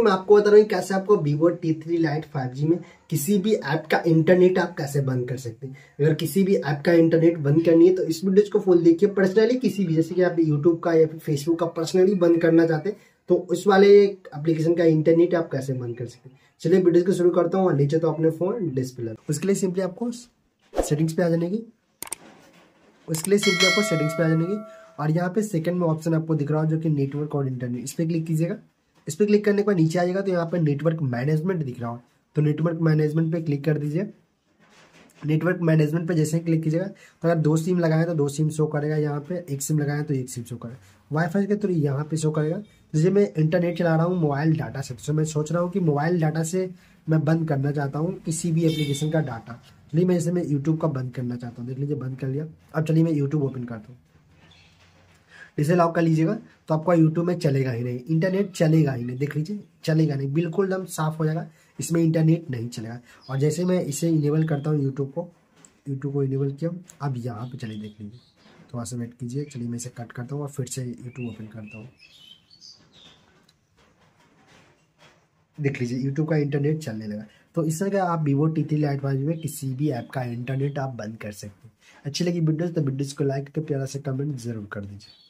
मैं आपको बता रहा हूँ कैसे आपको Vivo T3 Lite 5G में किसी भी ऐप का इंटरनेट आप कैसे बंद कर सकते हैं? अगर किसी भी ऐप का इंटरनेट बंद करनी है तो इस वीडियो को फुल देखिए। पर्सनली किसी भी, जैसे कि आप यूट्यूब का या फिर फेसबुक का पर्सनली बंद करना चाहते हैं तो उस वाले एप्लीकेशन का इंटरनेट आप कैसे बंद कर सकते हैं? चलिए वीडियो को शुरू करता हूँ नीचे तो अपने फ़ोन डिस्प्ले उसके लिए सिंपली आपको सेटिंग्स पे आ जाने की, उसके लिए सिंपली आपको सेटिंग्स पे आ जाने की, और यहाँ पे सेकंड में ऑप्शन आपको दिख रहा हो जो कि नेटवर्क और इंटरनेट इस पर क्लिक कीजिएगा। इस पर क्लिक करने के बाद नीचे आ जाएगा तो यहाँ पर नेटवर्क मैनेजमेंट दिख रहा हो। तो नेटवर्क मैनेजमेंट पे क्लिक कर दीजिए। नेटवर्क मैनेजमेंट पे जैसे ही क्लिक कीजिएगा तो अगर दो सिम लगाएँ तो दो सिम शो करेगा यहाँ पे, एक सिम लगाएँ तो एक सिम शो करेगा। वाईफाई के थ्रू तो यहाँ पे शो करेगा। जैसे मैं इंटरनेट चला रहा हूँ मोबाइल डाटा से तो मैं सोच रहा हूँ कि मोबाइल डाटा से मैं बंद करना चाहता हूँ किसी भी एप्लीकेशन का डाटा चलिए मैं जैसे मैं यूट्यूब का बंद करना चाहता हूँ। देख लीजिए बंद कर लिया। अब चलिए मैं यूट्यूब ओपन करता हूँ। इसे लॉक कर लीजिएगा तो आपका यूट्यूब में चलेगा ही नहीं। इंटरनेट चलेगा ही नहीं। देख लीजिए, चलेगा नहीं। बिल्कुल एकदम साफ़ हो जाएगा। इसमें इंटरनेट नहीं चलेगा। और जैसे मैं इसे इनेबल करता हूँ यूट्यूब को यूट्यूब को इनेबल किया अब यहाँ पे चलिए देख लीजिए। वहाँ से वेट कीजिए। चलिए मैं इसे कट करता हूँ और फिर से यूट्यूब ओपन करता हूँ। देख लीजिए यूट्यूब का इंटरनेट चलने लगा। तो इस तरह आप वीवो टी थ्री लाइट में किसी भी ऐप का इंटरनेट आप बंद कर सकते हैं। अच्छी लगी वीडियोस तो वीडियोस को लाइक करके प्यारा से कमेंट ज़रूर कर दीजिए।